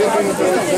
Vera.